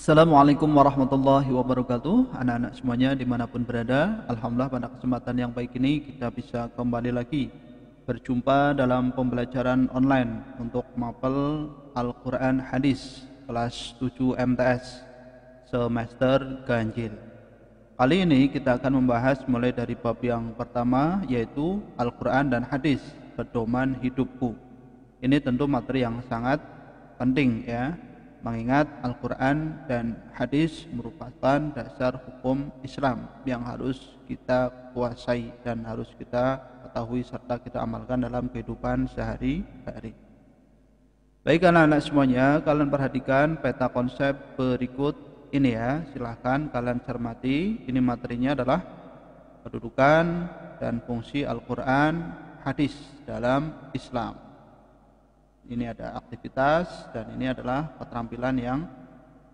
Assalamualaikum warahmatullahi wabarakatuh. Anak-anak semuanya di mana pun berada Alhamdulillah pada kesempatan yang baik ini Kita bisa kembali lagi Berjumpa dalam pembelajaran online Untuk mapel Al-Quran Hadis Kelas 7 MTS Semester ganjil. Kali ini kita akan membahas mulai dari bab yang pertama Yaitu Al-Quran dan Hadis Pedoman hidupku. Ini tentu materi yang sangat penting ya mengingat Al-Quran dan hadis merupakan dasar hukum Islam yang harus kita kuasai dan harus kita ketahui serta kita amalkan dalam kehidupan sehari-hari. Baik anak-anak semuanya, kalian perhatikan peta konsep berikut ini ya. Silahkan kalian cermati. Ini materinya adalah kedudukan dan fungsi Al-Quran hadis dalam Islam ini ada aktivitas dan ini adalah keterampilan yang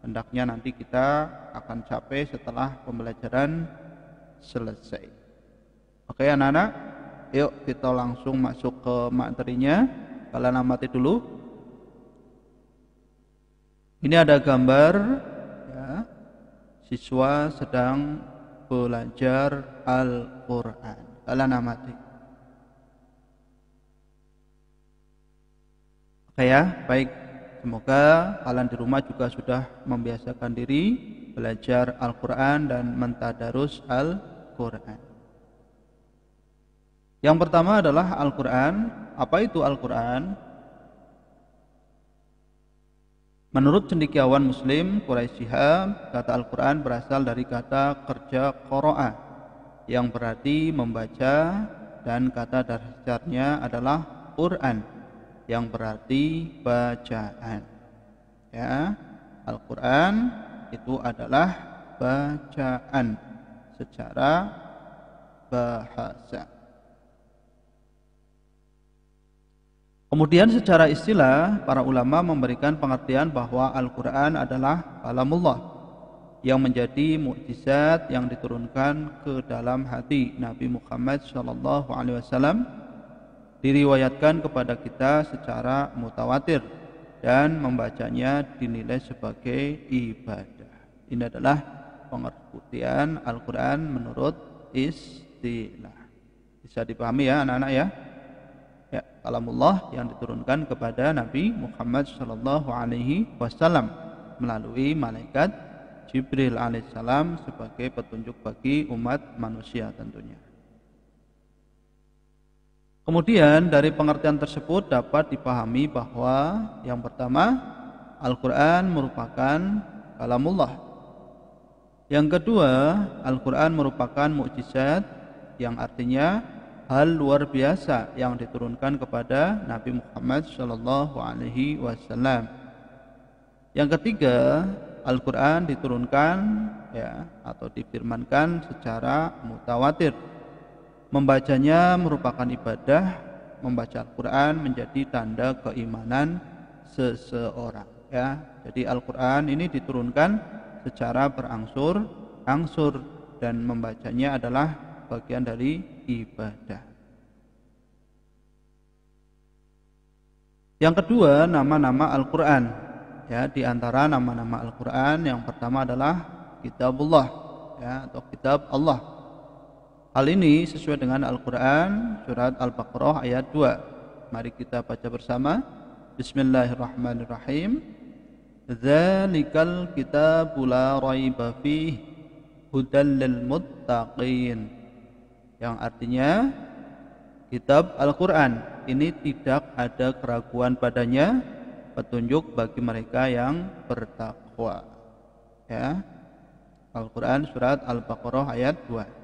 hendaknya nanti kita akan capai setelah pembelajaran selesai. Oke anak-anak, yuk kita langsung masuk ke materinya. Kalian amati dulu. Ini ada gambar ya, siswa sedang belajar Al-Quran. Kalian amati. Saya baik semoga kalian di rumah juga sudah membiasakan diri belajar Al-Quran dan mentadarus Al-Quran. Yang pertama adalah Al-Quran. Apa itu Al-Quran? Menurut cendikiawan Muslim Quraisy Shihab, kata Al-Quran berasal dari kata kerja qoro'ah yang berarti membaca dan kata dasarnya adalah Quran yang berarti bacaan. Ya, Al-Qur'an itu adalah bacaan secara bahasa. Kemudian secara istilah para ulama memberikan pengertian bahwa Al-Qur'an adalah kalamullah yang menjadi mukjizat yang diturunkan ke dalam hati Nabi Muhammad sallallahu alaihi wasallam diriwayatkan kepada kita secara mutawatir dan membacanya dinilai sebagai ibadah. Ini adalah pengertian Al-Quran menurut istilah. Bisa dipahami ya anak-anak ya? Ya, kalamullah yang diturunkan kepada Nabi Muhammad Shallallahu Alaihi Wasallam melalui malaikat Jibril alaihissalam sebagai petunjuk bagi umat manusia tentunya. Kemudian dari pengertian tersebut dapat dipahami bahwa yang pertama Al-Quran merupakan kalamullah. Yang kedua Al-Quran merupakan mukjizat yang artinya hal luar biasa yang diturunkan kepada Nabi Muhammad Shallallahu Alaihi Wasallam. Yang ketiga Al-Quran diturunkan ya atau difirmankan secara mutawatir Membacanya merupakan ibadah, membaca Al-Qur'an menjadi tanda keimanan seseorang ya. Jadi Al-Qur'an ini diturunkan secara berangsur-angsur dan membacanya adalah bagian dari ibadah. Yang kedua, nama-nama Al-Qur'an. Ya, di antara nama-nama Al-Qur'an yang pertama adalah Kitabullah ya atau Kitab Allah Hal ini sesuai dengan Al-Quran surat Al-Baqarah ayat 2. Mari kita baca bersama. Bismillahirrahmanirrahim. Dzalikal kitabu la raiba fih muttaqin. Yang artinya kitab Al-Quran ini tidak ada keraguan padanya petunjuk bagi mereka yang bertakwa. Ya. Al-Quran surat Al-Baqarah ayat 2.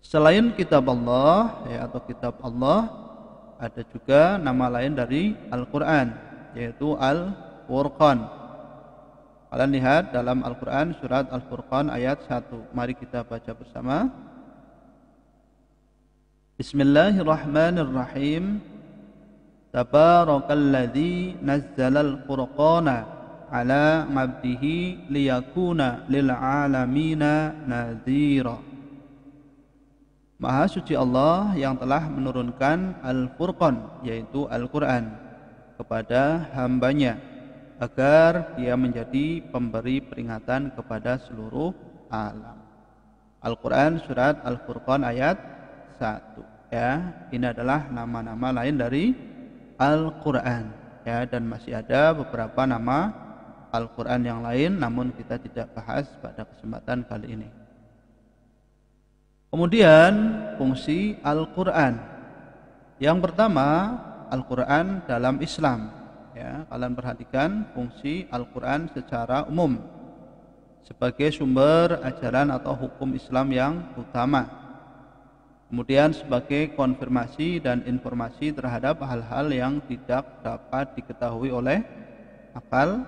Selain kitab Allah ya atau kitab Allah ada juga nama lain dari Al-Qur'an yaitu Al-Furqan. Kalian lihat dalam Al-Qur'an surat Al-Furqan ayat 1. Mari kita baca bersama. Bismillahirrahmanirrahim. Tabarakalladzi nazzalal furqana ala 'abdihi liyakuna lil 'alamina nadhira. Maha suci Allah yang telah menurunkan Al-Furqan yaitu Al-Quran kepada hambanya agar dia menjadi pemberi peringatan kepada seluruh alam. Al-Qur'an surat Al-Furqan ayat 1 ya. Ini adalah nama-nama lain dari Al-Qur'an ya dan masih ada beberapa nama Al-Qur'an yang lain namun kita tidak bahas pada kesempatan kali ini. Kemudian fungsi Al-Qur'an. Yang pertama, Al-Qur'an dalam Islam. Ya, kalian perhatikan fungsi Al-Qur'an secara umum sebagai sumber ajaran atau hukum Islam yang utama. Kemudian sebagai konfirmasi dan informasi terhadap hal-hal yang tidak dapat diketahui oleh akal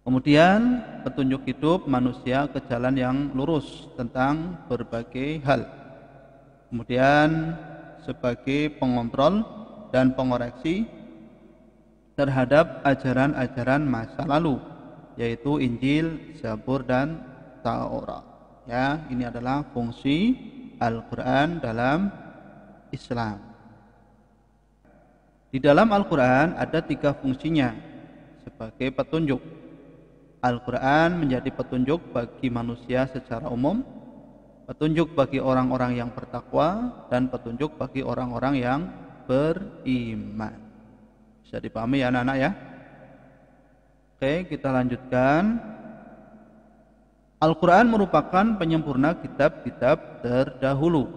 Kemudian petunjuk hidup manusia ke jalan yang lurus tentang berbagai hal. Kemudian sebagai pengontrol dan pengoreksi terhadap ajaran-ajaran masa lalu yaitu Injil, Zabur dan Taurat. Ya, ini adalah fungsi Al-Qur'an dalam Islam. Di dalam Al-Qur'an ada tiga fungsinya sebagai petunjuk Al-Quran menjadi petunjuk bagi manusia secara umum, petunjuk bagi orang-orang yang bertakwa, dan petunjuk bagi orang-orang yang beriman. Bisa dipahami ya anak-anak ya? Oke, kita lanjutkan. Al-Quran merupakan penyempurna kitab-kitab terdahulu.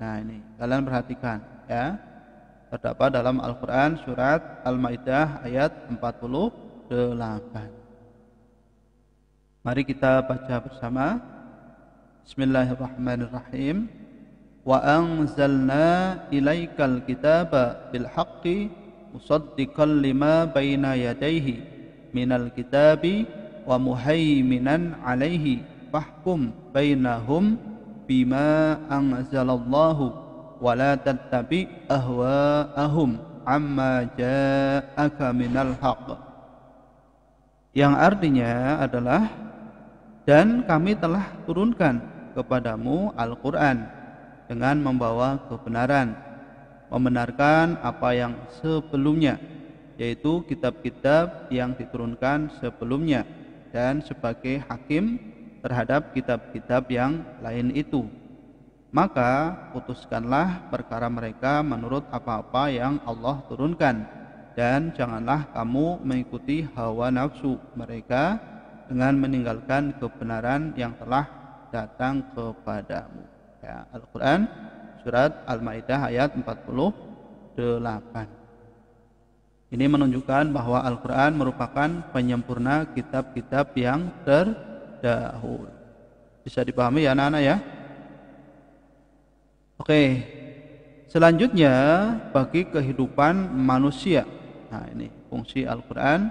Nah ini, kalian perhatikan ya. Terdapat dalam Al-Quran surat Al-Ma'idah ayat 48. Mari kita baca bersama. Bismillahirrahmanirrahim. Wa anzalna ilaikal kitaba bil haqqi musaddiqan lima baina yadayhi minal kitabi wa muhaiminan alaihi fahkum bainahum bima anzalallahu wa la tattabi ahwa'ahum amma ja'aka minal haqq yang artinya adalah dan kami telah turunkan kepadamu Al-Quran dengan membawa kebenaran membenarkan apa yang sebelumnya yaitu kitab-kitab yang diturunkan sebelumnya dan sebagai hakim terhadap kitab-kitab yang lain itu. Maka putuskanlah perkara mereka menurut apa-apa yang Allah turunkan dan janganlah kamu mengikuti hawa nafsu mereka dengan meninggalkan kebenaran yang telah datang kepadamu. Ya, Al-Qur'an surat Al-Maidah ayat 48. Ini menunjukkan bahwa Al-Qur'an merupakan penyempurna kitab-kitab yang terdahulu. Bisa dipahami ya anak-anak ya? Oke. Selanjutnya bagi kehidupan manusia. Nah, ini fungsi Al-Qur'an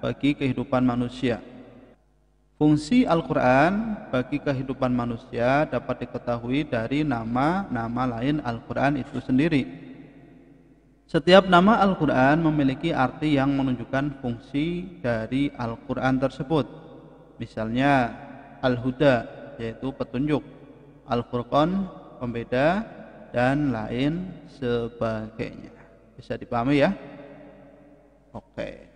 bagi kehidupan manusia. Fungsi Al-Quran bagi kehidupan manusia dapat diketahui dari nama-nama lain Al-Quran itu sendiri. Setiap nama Al-Quran memiliki arti yang menunjukkan fungsi dari Al-Quran tersebut. Misalnya Al-Huda yaitu petunjuk, Al-Furqan pembeda, dan lain sebagainya. Bisa dipahami ya? Oke.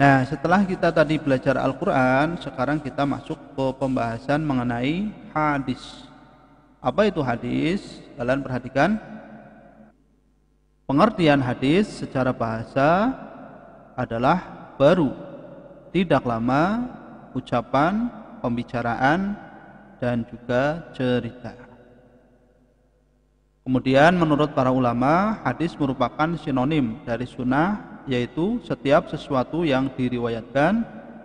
Nah, setelah kita tadi belajar Al-Quran, sekarang kita masuk ke pembahasan mengenai hadis. Apa itu hadis? Kalian perhatikan. Pengertian hadis secara bahasa adalah baru, tidak lama, ucapan, pembicaraan, dan juga cerita. Kemudian menurut para ulama, hadis merupakan sinonim dari sunnah yaitu setiap sesuatu yang diriwayatkan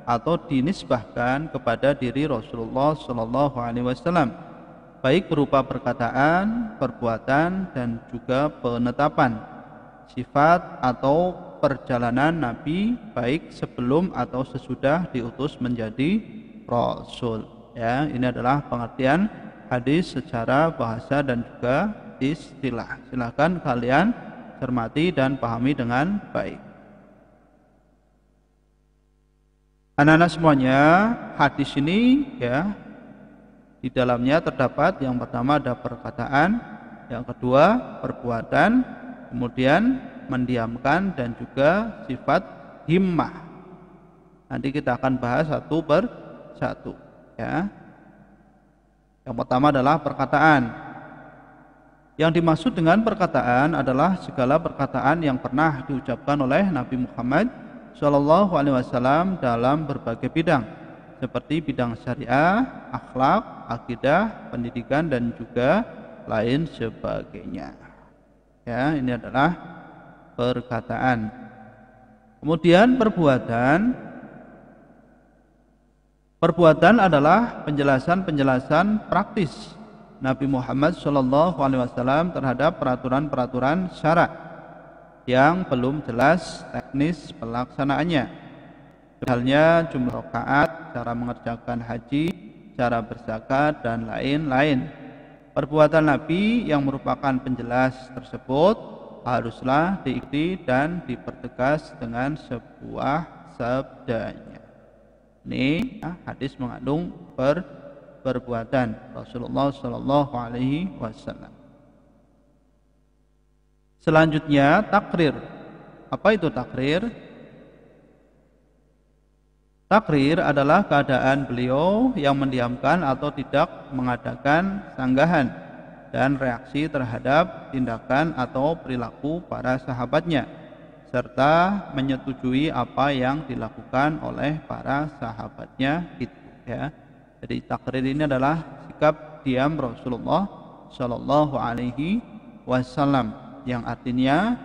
atau dinisbahkan kepada diri Rasulullah Shallallahu Alaihi Wasallam, baik berupa perkataan, perbuatan, dan juga penetapan sifat atau perjalanan Nabi baik sebelum atau sesudah diutus menjadi Rasul. Ya, ini adalah pengertian hadis secara bahasa dan juga istilah. Silakan kalian cermati dan pahami dengan baik. Anak-anak semuanya, hadis ini ya di dalamnya terdapat yang pertama ada perkataan, yang kedua perbuatan, kemudian mendiamkan dan juga sifat himmah. Nanti kita akan bahas satu per satu ya. Yang pertama adalah perkataan. Yang dimaksud dengan perkataan adalah segala perkataan yang pernah diucapkan oleh Nabi Muhammad Shallallahu Alaihi Wasallam dalam berbagai bidang, seperti bidang syariah, akhlak, akidah, pendidikan dan juga lain sebagainya. Ya, ini adalah perkataan. Kemudian perbuatan Perbuatan adalah penjelasan-penjelasan praktis Nabi Muhammad Wasallam terhadap peraturan-peraturan syarat yang belum jelas teknis pelaksanaannya. Halnya jumlah rakaat, cara mengerjakan haji, cara berzakat dan lain-lain. Perbuatan Nabi yang merupakan penjelas tersebut haruslah diikuti dan dipertegas dengan sebuah sabdanya. Ini hadis mengandung per perbuatan Rasulullah Shallallahu Alaihi Wasallam. Selanjutnya takrir. Apa itu takrir? Takrir adalah keadaan beliau yang mendiamkan atau tidak mengadakan sanggahan dan reaksi terhadap tindakan atau perilaku para sahabatnya serta menyetujui apa yang dilakukan oleh para sahabatnya itu ya. Jadi takrir ini adalah sikap diam Rasulullah Shallallahu Alaihi Wasallam yang artinya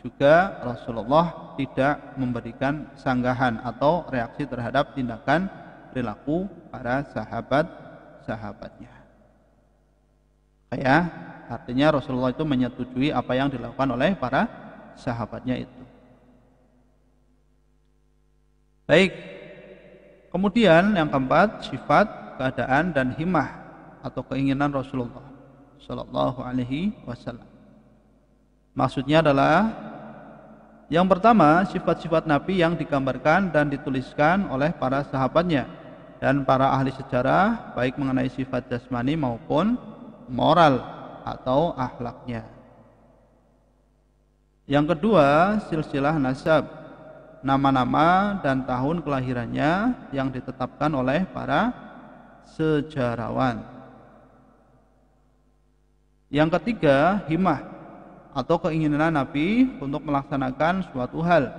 juga Rasulullah tidak memberikan sanggahan atau reaksi terhadap tindakan perilaku para sahabat sahabatnya. Ya, artinya Rasulullah itu menyetujui apa yang dilakukan oleh para sahabatnya itu. Baik. Kemudian yang keempat sifat keadaan dan himah atau keinginan Rasulullah Shallallahu Alaihi Wasallam. Maksudnya adalah yang pertama sifat-sifat Nabi yang digambarkan dan dituliskan oleh para sahabatnya dan para ahli sejarah baik mengenai sifat jasmani maupun moral atau akhlaknya. Yang kedua, silsilah nasab, nama-nama dan tahun kelahirannya yang ditetapkan oleh para sejarawan. Yang ketiga, himah atau keinginan Nabi untuk melaksanakan suatu hal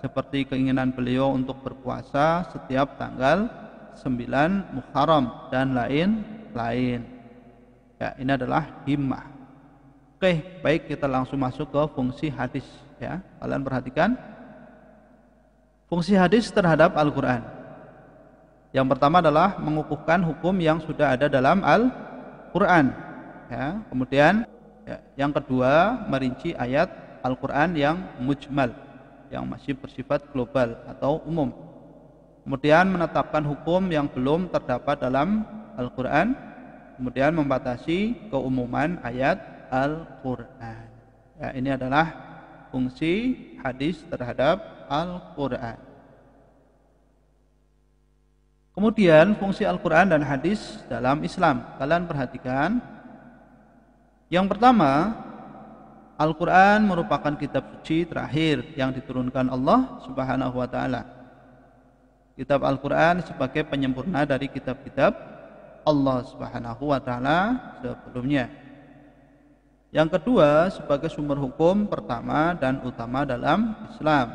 seperti keinginan beliau untuk berpuasa setiap tanggal 9 Muharram dan lain-lain. Ya, ini adalah himmah. Oke, baik kita langsung masuk ke fungsi hadis ya. Kalian perhatikan fungsi hadis terhadap Al-Qur'an. Yang pertama adalah mengukuhkan hukum yang sudah ada dalam Al-Qur'an. Ya, kemudian ya, yang kedua merinci ayat Al-Qur'an yang mujmal, yang masih bersifat global atau umum. Kemudian menetapkan hukum yang belum terdapat dalam Al-Qur'an, kemudian membatasi keumuman ayat Al-Quran. Ya, ini adalah fungsi hadis terhadap Al-Quran. Kemudian fungsi Al-Quran dan hadis dalam Islam. Kalian perhatikan. Yang pertama, Al-Quran merupakan kitab suci terakhir yang diturunkan Allah Subhanahu wa Ta'ala. Kitab Al-Quran sebagai penyempurna dari kitab-kitab Allah Subhanahu wa Ta'ala sebelumnya. Yang kedua sebagai sumber hukum pertama dan utama dalam Islam.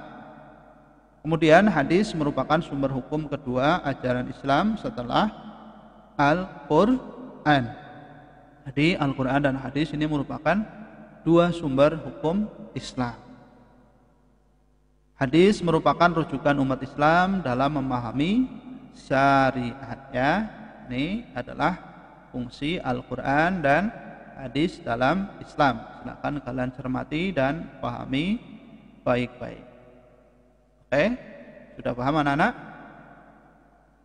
Kemudian hadis merupakan sumber hukum kedua ajaran Islam setelah Al-Qur'an. Jadi Al-Qur'an dan hadis ini merupakan dua sumber hukum Islam. Hadis merupakan rujukan umat Islam dalam memahami syariat ya. Ini adalah fungsi Al-Qur'an dan hadis dalam Islam. Silakan kalian cermati dan pahami baik-baik. Oke, sudah paham anak-anak?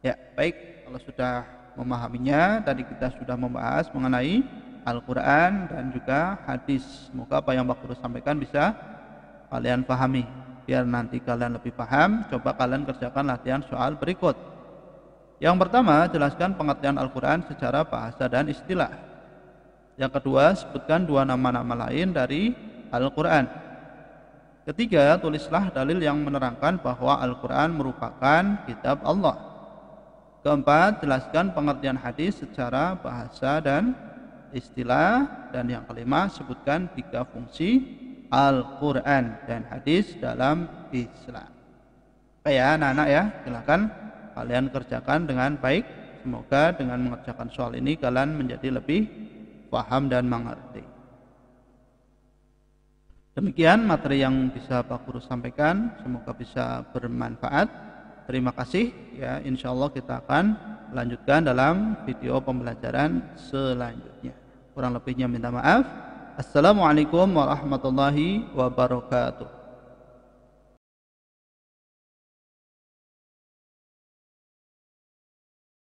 Ya, baik. Kalau sudah memahaminya, tadi kita sudah membahas mengenai Al-Quran dan juga hadis. Semoga apa yang Pak Guru sampaikan bisa kalian pahami. Biar nanti kalian lebih paham, coba kalian kerjakan latihan soal berikut. Yang pertama, jelaskan pengertian Al-Quran secara bahasa dan istilah. Yang kedua, sebutkan dua nama-nama lain dari Al-Quran. Ketiga, tulislah dalil yang menerangkan bahwa Al-Quran merupakan kitab Allah. Keempat, jelaskan pengertian hadis secara bahasa dan istilah. Dan yang kelima, sebutkan tiga fungsi Al-Quran dan hadis dalam Islam. Oke ya anak-anak ya, silakan kalian kerjakan dengan baik. Semoga dengan mengerjakan soal ini kalian menjadi lebih paham dan mengerti. Demikian materi yang bisa Pak Guru sampaikan, semoga bisa bermanfaat. Terima kasih ya, insya Allah kita akan lanjutkan dalam video pembelajaran selanjutnya. Kurang lebihnya minta maaf. Assalamualaikum warahmatullahi wabarakatuh.